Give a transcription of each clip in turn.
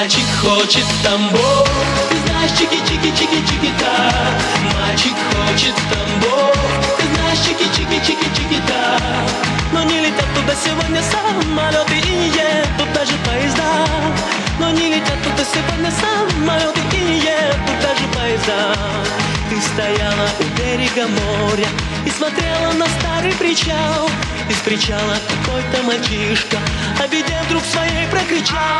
Мальчик хочет тамбов. Ты знаешь чики-чики-чики-чики-та. Мальчик хочет тамбов. Ты знаешь чики-чики-чики-чики-та. Но не летят туда сегодня самолеты И едут даже поезда. Но не летят туда сегодня самолеты И едут даже поезда. Ты стояла у берега моря И смотрела на старый причал. Из причала какой-то мальчишка О беде вдруг своей прокричал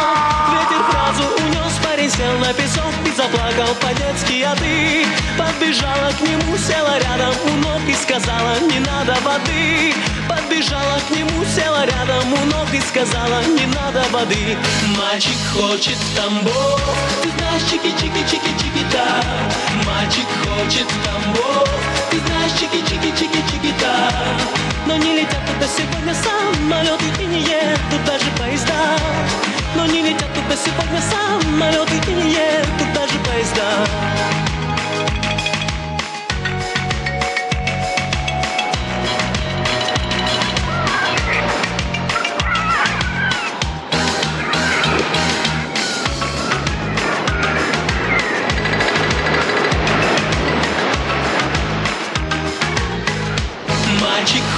заплакал по-детски, а ты Подбежала к нему, села рядом у ног И сказала, не надо воды Подбежала к нему, села рядом у ног И сказала, не надо воды Мальчик хочет тамбов Ты знаешь, чики-чики-чики-чики-та Мальчик хочет тамбов Ты знаешь, чики-чики-чики-чики-та Но не летят туда сегодня самолеты И не едут даже поезда Но не летят туда сегодня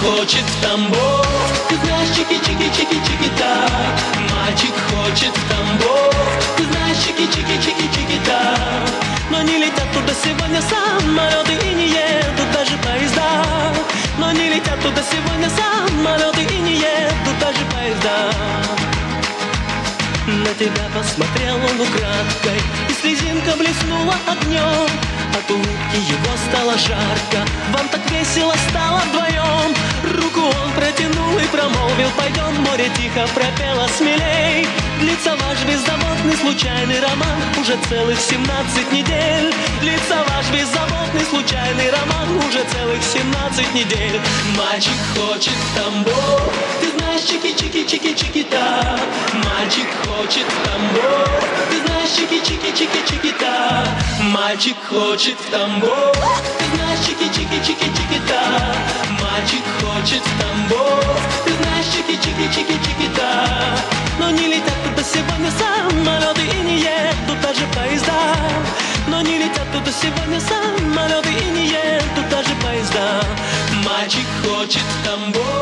хочет в Тамбов. Ты знаешь, чики-чики-чики-чики-та Мальчик хочет в Тамбов. Ты знаешь, чики-чики-чики-чики-та Но не летят туда сегодня самолеты И не едут даже поезда. Но не летят туда сегодня самолеты И не едут даже поезда. На тебя посмотрел он украдкой И слезинка блеснула огнем. От улыбки его стало жарко. Вам так весело стало вдвоем и промолвил Пойдем, море тихо пропело смелей Длится ваш беззаботный случайный роман Уже целых 17 недель. Длится ваш беззаботный случайный роман Уже целых 17 недель. Мальчик хочет Тамбов Ты знаешь, чики-чики-чики-чики-та. Мальчик хочет Тамбов Ты знаешь, чики-чики-чики-чики-та. Мальчик хочет чики-чики-чики-да Но не летят туда сегодня самолеты и не едут даже поезда. Но не летят туда сегодня самолеты и не едут даже поезда. Мальчик хочет в Тамбов